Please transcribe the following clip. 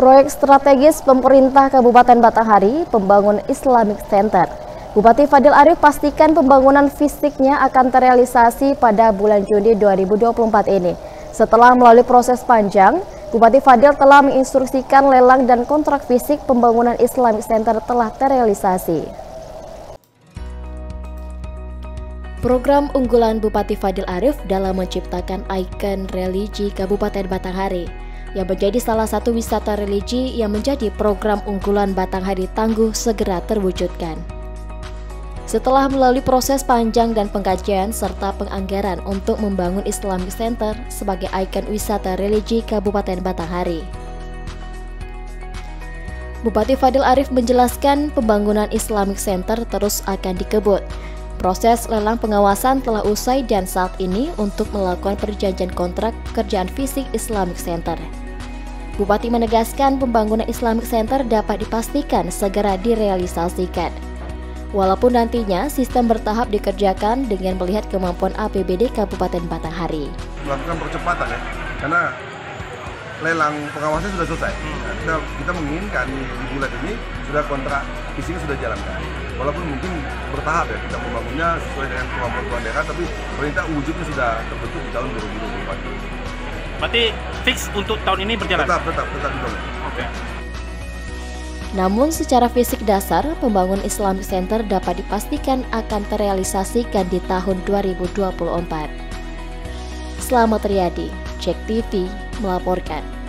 Proyek strategis pemerintah Kabupaten Batanghari, pembangun Islamic Center. Bupati Fadil Arif pastikan pembangunan fisiknya akan terrealisasi pada bulan Juni 2024 ini. Setelah melalui proses panjang, Bupati Fadil telah menginstruksikan lelang dan kontrak fisik pembangunan Islamic Center telah terrealisasi. Program unggulan Bupati Fadil Arif dalam menciptakan ikon religi Kabupaten Batanghari yang menjadi salah satu wisata religi yang menjadi program unggulan Batanghari Tangguh segera terwujudkan. Setelah melalui proses panjang dan pengkajian serta penganggaran untuk membangun Islamic Center sebagai ikon wisata religi Kabupaten Batanghari. Bupati Fadil Arif menjelaskan pembangunan Islamic Center terus akan dikebut Proses lelang pengawasan telah usai dan saat ini untuk melakukan perjanjian kontrak kerjaan fisik Islamic Center. Bupati menegaskan pembangunan Islamic Center dapat dipastikan segera direalisasikan. Walaupun nantinya sistem bertahap dikerjakan dengan melihat kemampuan APBD Kabupaten Batanghari. Melakukan percepatan ya, karena lelang pengawasan sudah selesai. Nah, kita, kita menginginkan di bulan ini sudah kontrak fisiknya sudah jalankan. Walaupun mungkin bertahap ya kita membangunnya sesuai dengan kemampuan tuan daerah, tapi perintah wujudnya sudah terbentuk di tahun 2024. Berarti fix untuk tahun ini berjalan? Tetap, tetap, tetap Oke. Okay. Namun secara fisik dasar, pembangunan Islamic Center dapat dipastikan akan terrealisasikan di tahun 2024. Selamat Riyadi, Cek TV melaporkan.